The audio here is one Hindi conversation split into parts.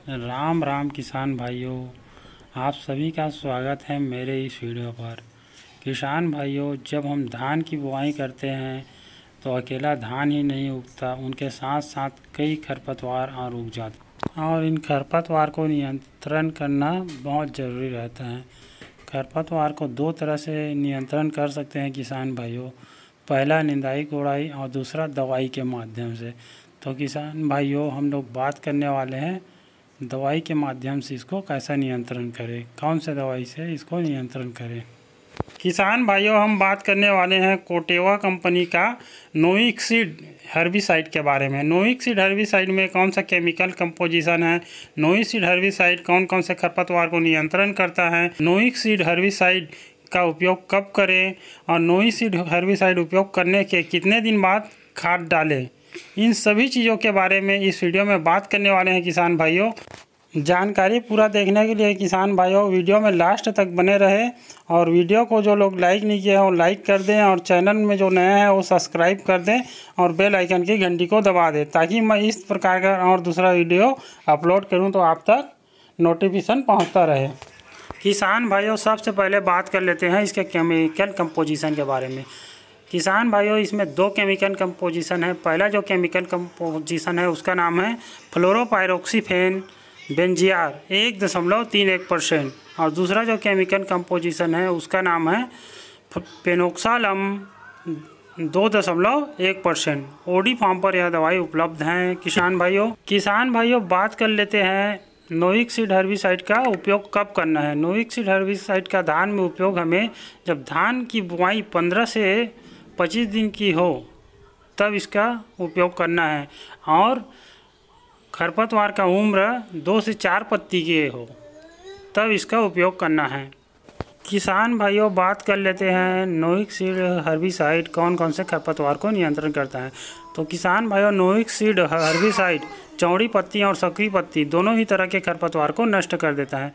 राम राम किसान भाइयों, आप सभी का स्वागत है मेरे इस वीडियो पर। किसान भाइयों, जब हम धान की बुआई करते हैं तो अकेला धान ही नहीं उगता, उनके साथ साथ कई खरपतवार और उग जाते और इन खरपतवार को नियंत्रण करना बहुत ज़रूरी रहता है। खरपतवार को दो तरह से नियंत्रण कर सकते हैं किसान भाइयों। पहला, निंदाई कोड़ाई और दूसरा, दवाई के माध्यम से। तो किसान भाइयों, हम लोग बात करने वाले हैं दवाई के माध्यम से इसको कैसा नियंत्रण करें? कौन से दवाई से इसको नियंत्रण करें? किसान भाइयों, हम बात करने वाले हैं कोटेवा कंपनी का नोइक्सिड हर्बिसाइड के बारे में। नोइक्सिड हर्बिसाइड में कौन सा केमिकल कंपोजिशन है? नोइक्सिड हर्बिसाइड कौन कौन से खरपतवार को नियंत्रण करता है? नोइक्सिड हर्बिसाइड का उपयोग कब करें? और नोइक्सिड हर्बिसाइड उपयोग करने के कितने दिन बाद खाद डालें? इन सभी चीज़ों के बारे में इस वीडियो में बात करने वाले हैं किसान भाइयों। जानकारी पूरा देखने के लिए किसान भाइयों, वीडियो में लास्ट तक बने रहे और वीडियो को जो लोग लाइक नहीं किए हैं, वो लाइक कर दें और चैनल में जो नया है, वो सब्सक्राइब कर दें और बेल आइकन की घंटी को दबा दें ताकि मैं इस प्रकार का और दूसरा वीडियो अपलोड करूँ तो आप तक नोटिफिकेशन पहुँचता रहे। किसान भाइयों, सबसे पहले बात कर लेते हैं इसके केमिकल कंपोजिशन के बारे में। किसान भाइयों, इसमें दो केमिकल कंपोजिशन है। पहला जो केमिकल कंपोजिशन है, उसका नाम है फ्लोरोपायरोक्सीफेन बेंजियार एक दशमलव तीन एक परसेंट। और दूसरा जो केमिकल कंपोजिशन है, उसका नाम है पेनोक्सालम दो दशमलव एक परसेंट। ओडी फार्म पर यह दवाई उपलब्ध हैं। किसान भाइयों किसान भाइयों, बात कर लेते हैं नोइक सीड हर्बिसाइड का उपयोग कब करना है? नोइक सीड हर्बिसाइड का धान में उपयोग हमें जब धान की बुआई पंद्रह से पच्चीस दिन की हो, तब इसका उपयोग करना है। और खरपतवार का उम्र दो से चार पत्ती की हो, तब इसका उपयोग करना है। किसान भाइयों, बात कर लेते हैं नोइक सीड हर्बिसाइड कौन कौन से खरपतवार को नियंत्रण करता है? तो किसान भाइयों नोइक सीड हर्बिसाइड, चौड़ी पत्ती और सक्री पत्ती, दोनों ही तरह के खरपतवार को नष्ट कर देता है।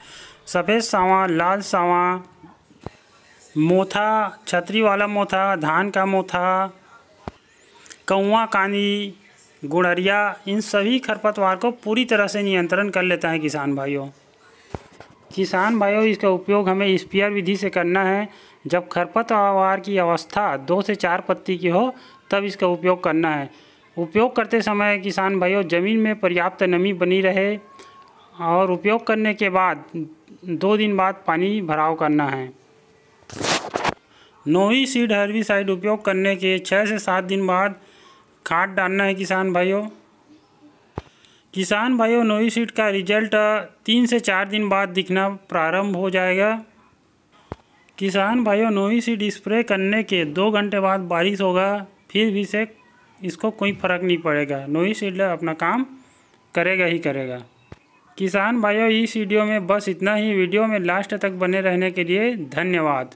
सफ़ेद सावा, लाल सावा मोथा, छतरी वाला मोथा, धान का मोथा कौआ कानी गुड़रिया इन सभी खरपतवार को पूरी तरह से नियंत्रण कर लेता है किसान भाइयों। किसान भाइयों, इसका उपयोग हमें स्पीयर विधि से करना है। जब खरपतवार की अवस्था दो से चार पत्ती की हो, तब इसका उपयोग करना है। उपयोग करते समय किसान भाइयों, ज़मीन में पर्याप्त नमी बनी रहे और उपयोग करने के बाद दो दिन बाद पानी भराव करना है। नोई सीड हर्बिसाइड उपयोग करने के छः से सात दिन बाद खाद डालना है किसान भाइयों। किसान भाइयों नोई सीड का रिज़ल्ट तीन से चार दिन बाद दिखना प्रारंभ हो जाएगा। किसान भाइयों नोई सीड स्प्रे करने के दो घंटे बाद बारिश होगा, फिर भी से इसको कोई फ़र्क नहीं पड़ेगा। नोई सीड अपना काम करेगा ही करेगा। किसान भाइयों, इस वीडियो में बस इतना ही। वीडियो में लास्ट तक बने रहने के लिए धन्यवाद।